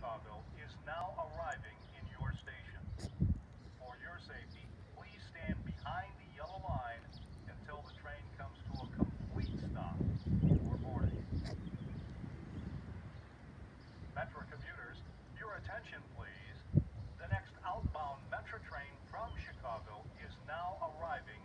Chicago is now arriving in your station. For your safety, please stand behind the yellow line until the train comes to a complete stop for boarding. Metra commuters, your attention please. The next outbound Metra train from Chicago is now arriving